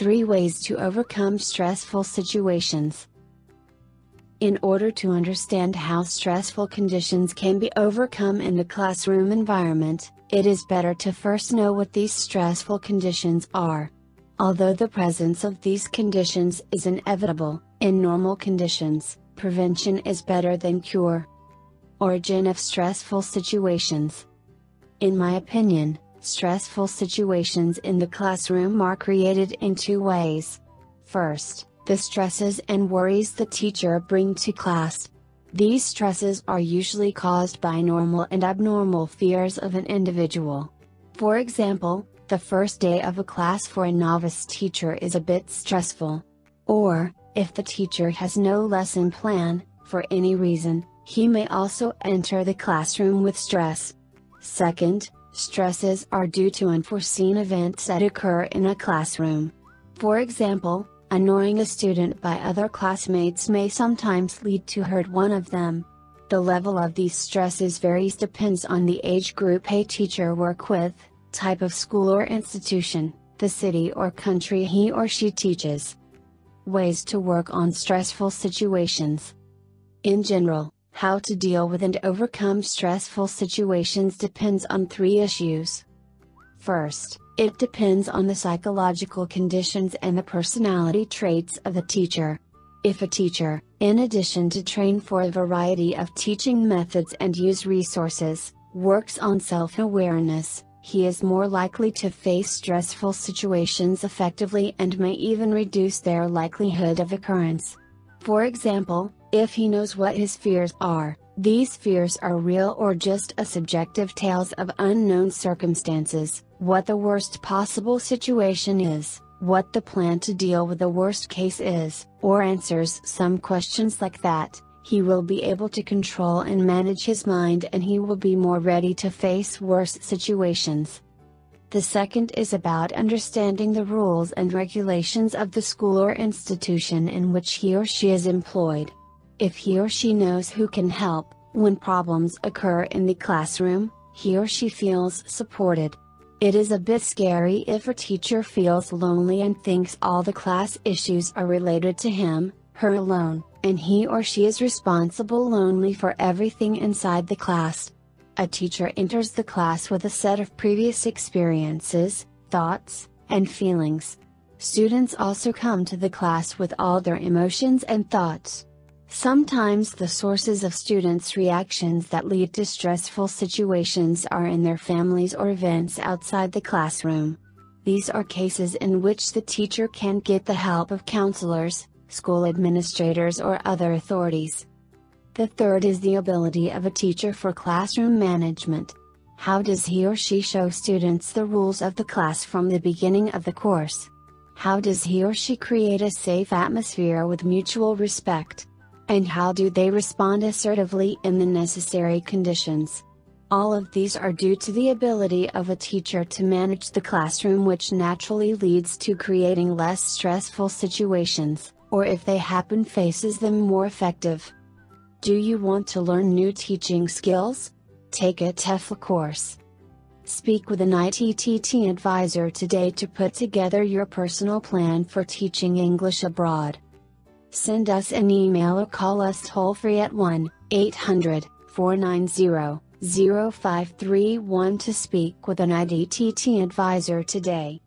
3 Ways to Overcome Stressful Situations. In order to understand how stressful conditions can be overcome in the classroom environment, it is better to first know what these stressful conditions are. Although the presence of these conditions is inevitable, in normal conditions, prevention is better than cure. Origin of stressful situations. In my opinion, stressful situations in the classroom are created in two ways. First, the stresses and worries the teacher bring to class. These stresses are usually caused by normal and abnormal fears of an individual. For example, the first day of a class for a novice teacher is a bit stressful. Or, if the teacher has no lesson plan, for any reason, he may also enter the classroom with stress. Second, stresses are due to unforeseen events that occur in a classroom. For example, Annoying a student by other classmates may sometimes lead to hurt one of them. The level of these stresses varies depends on the age group a teacher work with, type of school or institution, the city or country he or she teaches. Ways to work on stressful situations. In general, how to deal with and overcome stressful situations depends on three issues. First, it depends on the psychological conditions and the personality traits of the teacher. If a teacher, in addition to train for a variety of teaching methods and use resources, works on self awareness, he is more likely to face stressful situations effectively and may even reduce their likelihood of occurrence. For example, if he knows what his fears are, these fears are real or just a subjective tales of unknown circumstances, what the worst possible situation is, what the plan to deal with the worst case is, or answers some questions like that, he will be able to control and manage his mind and he will be more ready to face worse situations. The second is about understanding the rules and regulations of the school or institution in which he or she is employed. If he or she knows who can help, when problems occur in the classroom, he or she feels supported. It is a bit scary if a teacher feels lonely and thinks all the class issues are related to him, her alone, and he or she is responsible only for everything inside the class. A teacher enters the class with a set of previous experiences, thoughts, and feelings. Students also come to the class with all their emotions and thoughts. Sometimes the sources of students' reactions that lead to stressful situations are in their families or events outside the classroom. These are cases in which the teacher can get the help of counselors, school administrators or other authorities. The third is the ability of a teacher for classroom management. How does he or she show students the rules of the class from the beginning of the course? How does he or she create a safe atmosphere with mutual respect? And how do they respond assertively in the necessary conditions? All of these are due to the ability of a teacher to manage the classroom which naturally leads to creating less stressful situations, or if they happen faces them more effective. Do you want to learn new teaching skills? Take a TEFL course. Speak with an ITTT advisor today to put together your personal plan for teaching English abroad. Send us an email or call us toll free at 1 800 490 0531 to speak with an ITTT advisor today.